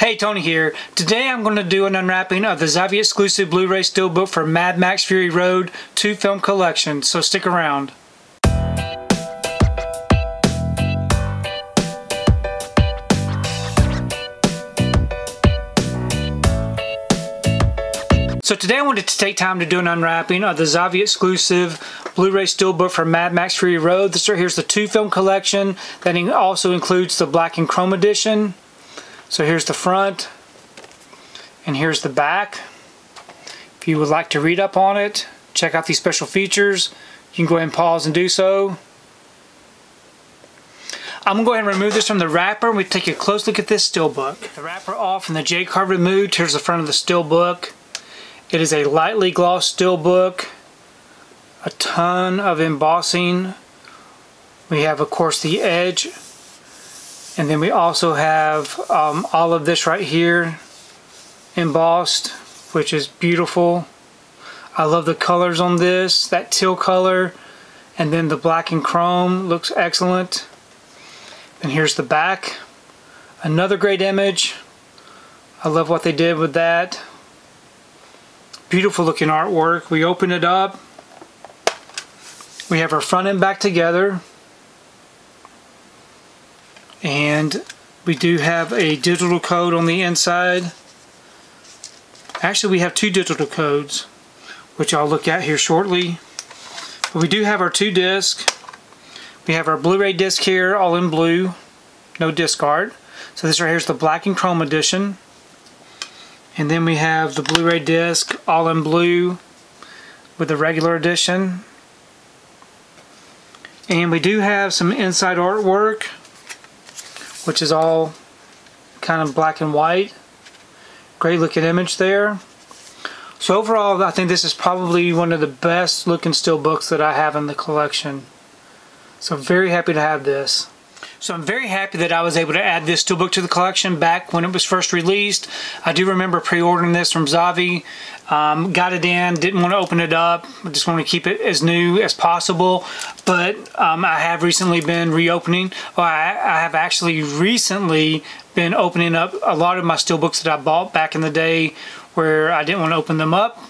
Hey, Tony here. Today I'm going to do an unwrapping of the Zavvi exclusive Blu-ray Steelbook for Mad Max Fury Road 2 film collection, so stick around. So today I wanted to take time to do an unwrapping of the Zavvi exclusive Blu-ray Steelbook for Mad Max Fury Road. This right here is the two film collection that also includes the black and chrome edition. So here's the front and here's the back. If you would like to read up on it, check out these special features, you can go ahead and pause and do so. I'm going to go ahead and remove this from the wrapper and we take a close look at this steelbook. The wrapper off and the J card removed. Here's the front of the steelbook. It is a lightly glossed steelbook. A ton of embossing. We have of course the edge and then we also have um, all of this right here embossed, which is beautiful. I love the colors on this, that teal color, and then the black and chrome looks excellent. And here's the back. Another great image. I love what they did with that. Beautiful looking artwork. We open it up. We have our front and back together and we do have a digital code on the inside. Actually we have two digital codes which I'll look at here shortly. But we do have our two discs. We have our Blu-ray disc here all in blue no disc art. So this right here is the black and chrome edition. And then we have the Blu-ray disc all in blue with the regular edition. And we do have some inside artwork which is all kind of black and white. Great looking image there. So overall, I think this is probably one of the best looking steel books that I have in the collection. So very happy to have this. So I'm very happy that I was able to add this steelbook to the collection back when it was first released. I do remember pre-ordering this from Zavvi. Um, got it in, didn't want to open it up. I just want to keep it as new as possible. But um, I have recently been reopening. I, I have actually recently been opening up a lot of my steelbooks that I bought back in the day where I didn't want to open them up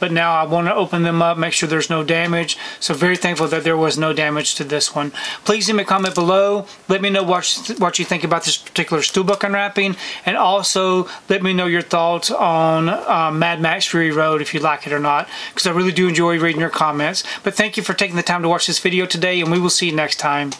but now I want to open them up, make sure there's no damage. So very thankful that there was no damage to this one. Please leave me a comment below. Let me know what, what you think about this particular steelbook unwrapping. And also let me know your thoughts on uh, Mad Max Fury Road if you like it or not. Because I really do enjoy reading your comments. But thank you for taking the time to watch this video today and we will see you next time.